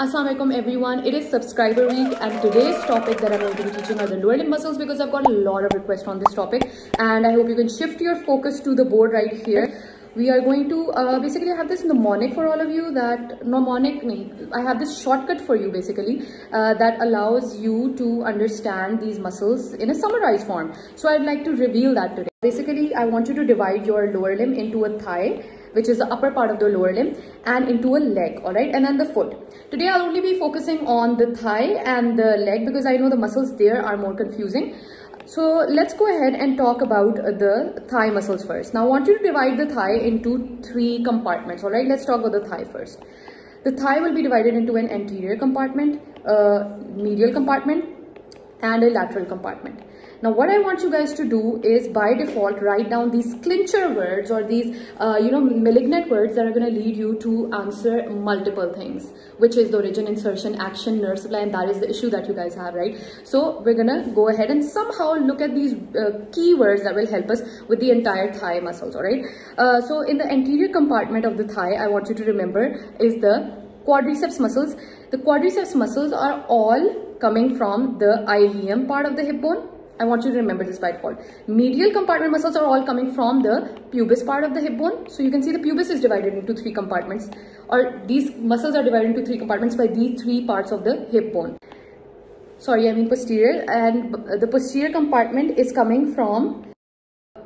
Assalamualaikum everyone. It is subscriber week and today's topic that I'm going to be teaching are the lower limb muscles because I've got a lot of requests on this topic and I hope you can shift your focus to the board right here. We are going to uh, basically have this mnemonic for all of you that mnemonic, I have this shortcut for you basically uh, that allows you to understand these muscles in a summarized form. So I'd like to reveal that today. Basically, I want you to divide your lower limb into a thigh which is the upper part of the lower limb and into a leg all right? And then the foot. Today i'll only be focusing on the thigh and the leg because i know the muscles there are more confusing. So let's go ahead and talk about the thigh muscles first. Now i want you to divide the thigh into three compartments all right? Let's talk about the thigh first. The thigh will be divided into an anterior compartment a medial compartment and a lateral compartment now what I want you guys to do is by default write down these clincher words or these uh, you know malignant words that are going to lead you to answer multiple things which is the origin, insertion, action, nerve supply and that is the issue that you guys have right. So we're gonna go ahead and somehow look at these uh, keywords that will help us with the entire thigh muscles alright. Uh, so in the anterior compartment of the thigh I want you to remember is the quadriceps muscles. The quadriceps muscles are all coming from the ilium part of the hip bone I want you to remember this by default. Medial compartment muscles are all coming from the pubis part of the hip bone. So you can see the pubis is divided into three compartments or these muscles are divided into three compartments by these three parts of the hip bone. Sorry, I mean posterior and the posterior compartment is coming from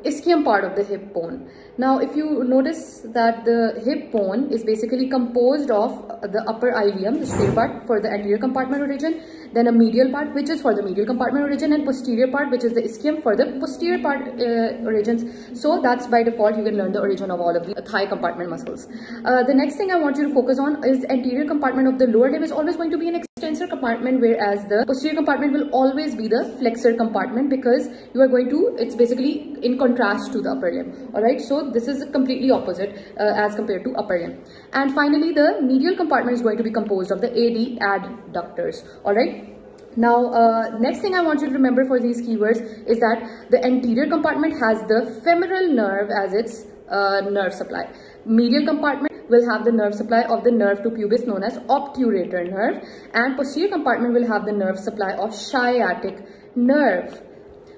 ischium part of the hip bone. Now, if you notice that the hip bone is basically composed of the upper ilium, the straight part for the anterior compartment origin, then a medial part which is for the medial compartment origin and posterior part which is the ischium for the posterior part uh, origins. So that's by default you can learn the origin of all of the thigh compartment muscles. Uh, the next thing I want you to focus on is anterior compartment of the lower limb is always going to be an extensor compartment whereas the posterior compartment will always be the flexor compartment because you are going to, it's basically in contrast to the upper limb. Alright, so this is completely opposite uh, as compared to upper limb. And finally, the medial compartment is going to be composed of the AD adductors. Alright. Now, uh, next thing I want you to remember for these keywords is that the anterior compartment has the femoral nerve as its uh, nerve supply. Medial compartment will have the nerve supply of the nerve to pubis known as obturator nerve and posterior compartment will have the nerve supply of sciatic nerve.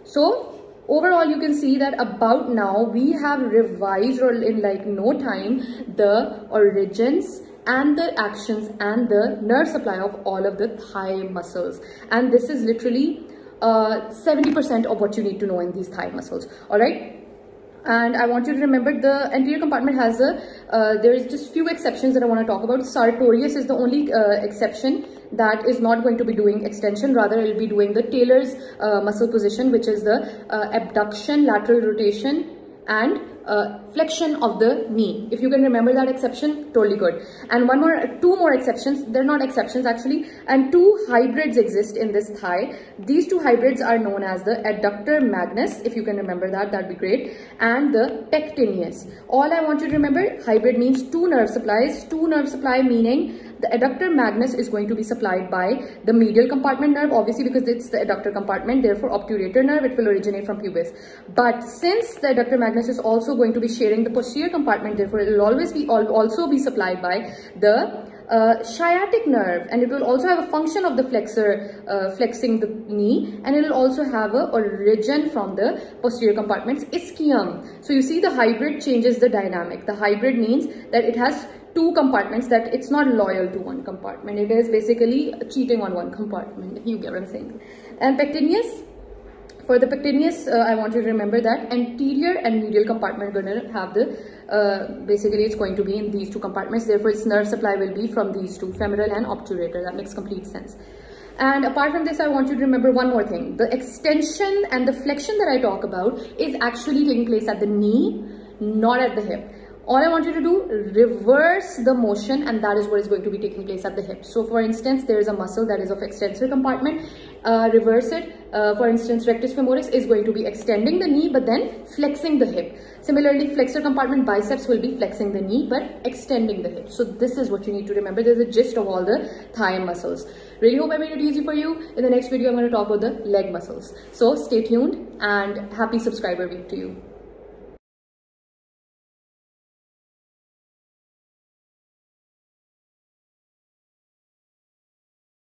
So overall you can see that about now we have revised or in like no time the origins and the actions and the nerve supply of all of the thigh muscles. And this is literally 70% uh, of what you need to know in these thigh muscles. All right? And I want you to remember the anterior compartment has a, uh, there is just few exceptions that I want to talk about. Sartorius is the only uh, exception that is not going to be doing extension, rather it will be doing the tailor's uh, muscle position, which is the uh, abduction, lateral rotation and uh, flexion of the knee. If you can remember that exception, totally good. And one more, two more exceptions. They're not exceptions actually. And two hybrids exist in this thigh. These two hybrids are known as the adductor magnus. If you can remember that, that'd be great. And the pectineus. All I want you to remember, hybrid means two nerve supplies. Two nerve supply meaning the adductor magnus is going to be supplied by the medial compartment nerve, obviously because it's the adductor compartment, therefore obturator nerve, it will originate from pubis. But since the adductor magnus is also going to be sharing the posterior compartment, therefore it will always be also be supplied by the uh, sciatic nerve and it will also have a function of the flexor uh, flexing the knee and it will also have a origin from the posterior compartment's ischium so you see the hybrid changes the dynamic the hybrid means that it has two compartments that it's not loyal to one compartment. It is basically cheating on one compartment. You get what I'm saying. And pectineus, for the pectineus, uh, I want you to remember that anterior and medial compartment are going to have the, uh, basically it's going to be in these two compartments. Therefore, its nerve supply will be from these two, femoral and obturator. That makes complete sense. And apart from this, I want you to remember one more thing. The extension and the flexion that I talk about is actually taking place at the knee, not at the hip all I want you to do, reverse the motion and that is what is going to be taking place at the hip. So for instance, there is a muscle that is of extensor compartment, uh, reverse it. Uh, for instance, rectus femoris is going to be extending the knee but then flexing the hip. Similarly, flexor compartment biceps will be flexing the knee but extending the hip. So this is what you need to remember. There's a gist of all the thigh muscles. Really hope I made it easy for you. In the next video, I'm going to talk about the leg muscles. So stay tuned and happy subscriber week to you.